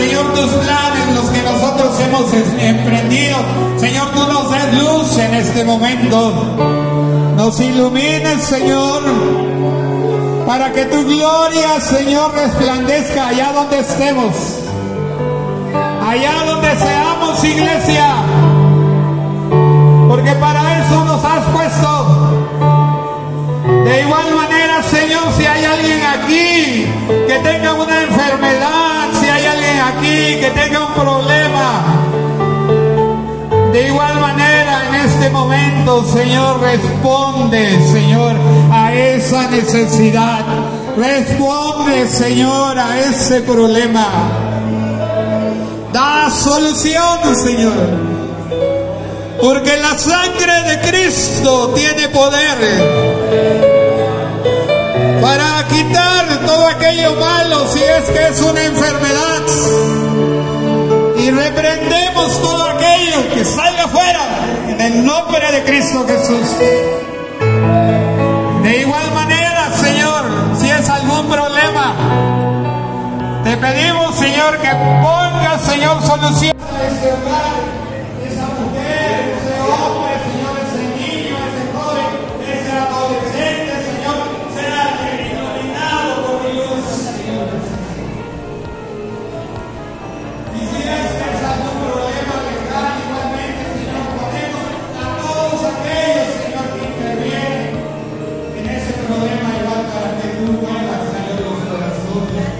Señor, tus planes los que nosotros hemos emprendido. Señor, tú nos des luz en este momento. Nos ilumines, Señor, para que tu gloria, Señor, resplandezca allá donde estemos. Allá donde seamos, iglesia. Porque para eso nos has puesto. De igual manera, Señor, si hay alguien aquí que tenga una enfermedad, si hay alguien aquí que tenga un problema, de igual manera en este momento, Señor, responde, Señor, a esa necesidad. Responde, Señor, a ese problema. Da solución, Señor. Porque la sangre de Cristo tiene poder para quitar todo aquello malo si es que es una enfermedad. Y reprendemos todo aquello que salga fuera en el nombre de Cristo Jesús. De igual manera, Señor, si es algún problema, te pedimos, Señor, que pongas, Señor, solución a ese hogar, los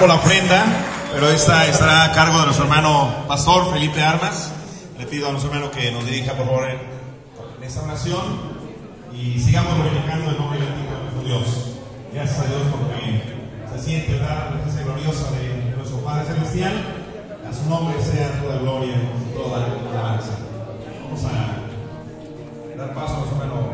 por la ofrenda, pero esta estará a cargo de nuestro hermano pastor Felipe Armas. Le pido a nuestro hermano que nos dirija, por favor, en, esta oración y sigamos glorificando el nombre bendito de nuestro Dios. Gracias a Dios porque se siente la presencia gloriosa de, nuestro Padre Celestial. A su nombre sea toda gloria toda alabanza. Vamos a dar paso a nuestro hermano